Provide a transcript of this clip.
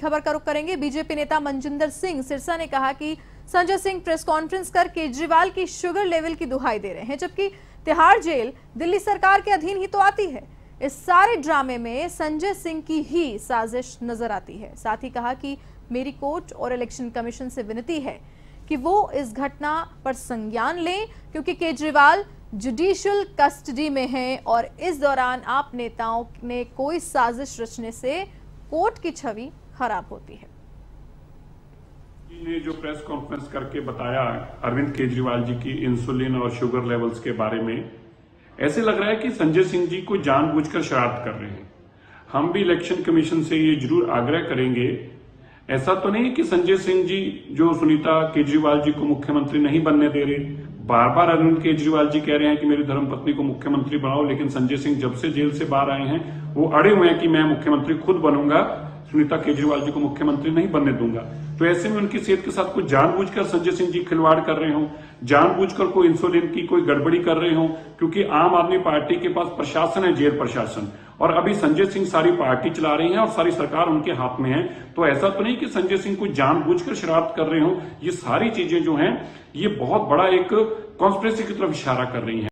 खबर का रुख करेंगे। बीजेपी नेता मनजिंदर सिंह सिरसा ने कहा कि संजय सिंह प्रेस कॉन्फ्रेंस कर केजरीवाल की शुगर लेवल की दुहाई दे रहे हैं, जबकि तिहाड़ जेल दिल्ली सरकार के अधीन ही तो आती है। इस सारे ड्रामे में संजय सिंह की ही साजिश नज़र आती है। साथ ही कहा कि मेरी कोर्ट और इलेक्शन कमीशन से विनती है कि वो इस घटना पर संज्ञान लें, क्योंकि केजरीवाल जुडिशियल कस्टडी में हैं और इस दौरान आप नेताओं ने कोई साजिश रचने से कोर्ट की छवि खराब होती है। ने जो प्रेस कॉन्फ्रेंस करके बताया अरविंद केजरीवाल जी की इंसुलिन और शुगर लेवल्स के बारे में, ऐसे लग रहा है कि संजय सिंह जी को जानबूझकर शरारत कर रहे हैं। हम भी इलेक्शन कमीशन से ये ज़रूर आग्रह करेंगे। ऐसा तो नहीं कि संजय सिंह जी, जो सुनीता केजरीवाल जी को मुख्यमंत्री नहीं बनने दे रहे बार बार अरविंद केजरीवाल जी कह रहे हैं कि मेरी धर्मपत्नी को मुख्यमंत्री बनाओ, लेकिन संजय सिंह जब से जेल से बाहर आए हैं, वो अड़े हुए हैं कि मैं मुख्यमंत्री खुद बनूँगा। सुनीता केजरीवाल जी को मुख्यमंत्री नहीं बनने दूँगा। तो ऐसे में उनकी सेहत के साथ कुछ जानबूझकर संजय सिंह जी खिलवाड़ कर रहे हो, जानबूझकर कोई इंसुलिन की कोई गड़बड़ी कर रहे हो, क्योंकि आम आदमी पार्टी के पास प्रशासन है, जेल प्रशासन। और अभी संजय सिंह सारी पार्टी चला रही हैं और सारी सरकार उनके हाथ में है। तो ऐसा तो नहीं कि संजय सिंह कोई जानबूझकर शरारत कर रहे हो, ये सारी चीज़ें जो हैं, ये बहुत बड़ा एक कॉन्स्परेसी की तरफ़ इशारा कर रही हैं।